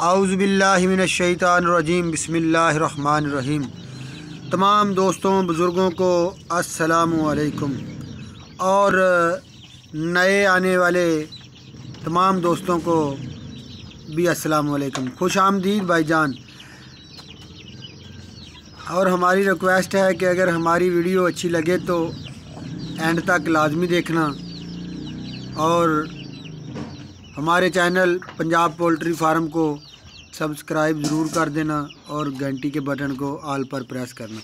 आउज़बिल्लिमिनशैतानरजीम बसमीम तमाम दोस्तों, बुज़ुर्गों को असलकुम और नए आने वाले तमाम दोस्तों को भी असलकुम खुश आमदीद, भाईजान। और हमारी रिक्वेस्ट है कि अगर हमारी वीडियो अच्छी लगे तो एंड तक लाजमी देखना। और हमारे चैनल पंजाब पोल्ट्री फार्म को सब्सक्राइब ज़रूर कर देना और घंटी के बटन को आल पर प्रेस करना।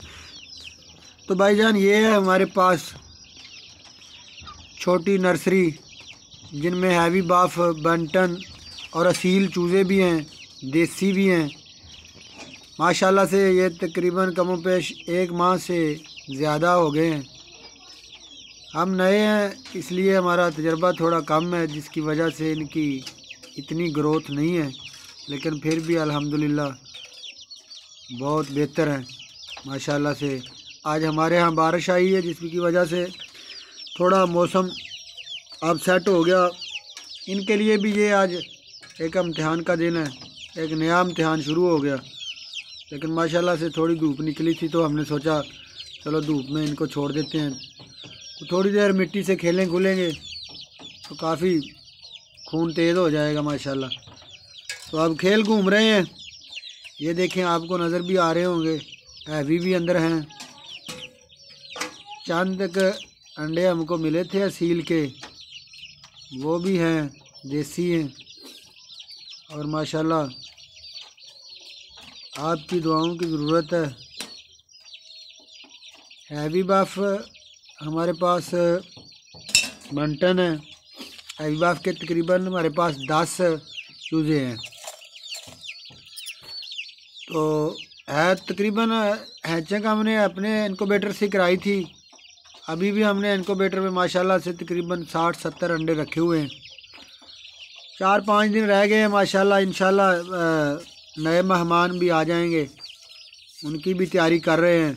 तो भाईजान, ये है हमारे पास छोटी नर्सरी, जिनमें हैवी बाफ, बंटन और असील चूज़े भी हैं, देसी भी हैं। माशाल्लाह से ये तकरीबन कमों पेश एक माह से ज़्यादा हो गए हैं। हम नए हैं, इसलिए हमारा तजर्बा थोड़ा कम है, जिसकी वजह से इनकी इतनी ग्रोथ नहीं है। लेकिन फिर भी अल्हम्दुलिल्लाह, बहुत बेहतर है, माशाल्लाह से। आज हमारे यहाँ बारिश आई है, जिसकी वजह से थोड़ा मौसम अब सेट हो गया। इनके लिए भी ये आज एक इम्तहान का दिन है, एक नया इम्तहान शुरू हो गया। लेकिन माशाल्लाह से थोड़ी धूप निकली थी तो हमने सोचा, चलो धूप में इनको छोड़ देते हैं। तो थोड़ी देर मिट्टी से खेलें खुलेंगे तो काफ़ी खून तेज़ हो जाएगा, माशाल्लाह। तो अब खेल घूम रहे हैं। ये देखें, आपको नज़र भी आ रहे होंगे। हैवी भी अंदर हैं। चंद तक अंडे हमको मिले थे सील के। वो भी हैं, देसी हैं। और माशाल्लाह, आपकी दुआओं की ज़रूरत है। हैवी बफ हमारे पास मंटन है। अजबाफ के तकरीबन हमारे पास दस चूज़े हैं। तो है तकरीबन हैचें हमने अपने इनकोबेटर से कराई थी। अभी भी हमने इनकोबेटर में माशाल्लाह से तकरीबन साठ, सत्तर अंडे रखे हुए हैं। चार, पाँच दिन रह गए हैं, माशाल्लाह, इंशाल्लाह नए मेहमान भी आ जाएँगे। उनकी भी तैयारी कर रहे हैं।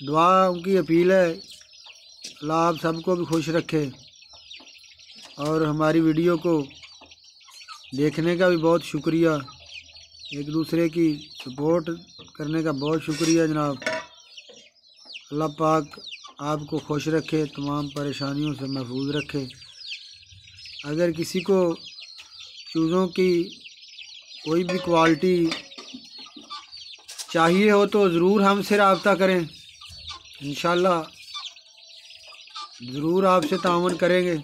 दुआ उनकी अपील है, अल्लाह आप सबको भी खुश रखे और हमारी वीडियो को देखने का भी बहुत शुक्रिया। एक दूसरे की सपोर्ट करने का बहुत शुक्रिया, जनाब। अल्लाह पाक आपको खुश रखे, तमाम परेशानियों से महफूज रखे। अगर किसी को चूज़ों की कोई भी क्वालिटी चाहिए हो तो ज़रूर हमसे रबता करें। इन ज़रूर आपसे तावन करेंगे।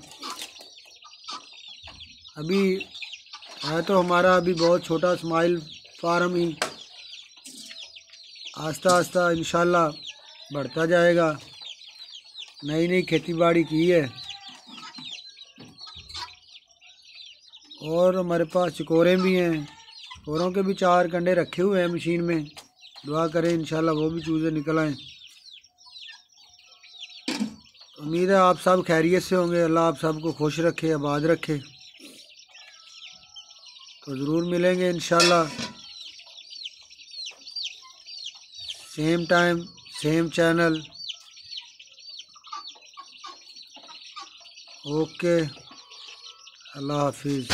अभी है तो हमारा अभी बहुत छोटा स्माइल फार्म ही। आस्ता आस्ता इन बढ़ता जाएगा। नई नई खेती बाड़ी की है। और हमारे पास चकोरे भी हैं। चकोरों के भी चार कंडे रखे हुए हैं मशीन में। दुआ करें, इंशाल्लाह वो भी चूज़े निकल आएँ। उम्मीद है आप सब खैरियत से होंगे, अल्लाह आप सबको खुश रखे, आबाद रखे। तो ज़रूर मिलेंगे in same time same channel okay अल्लाह हाफिज़।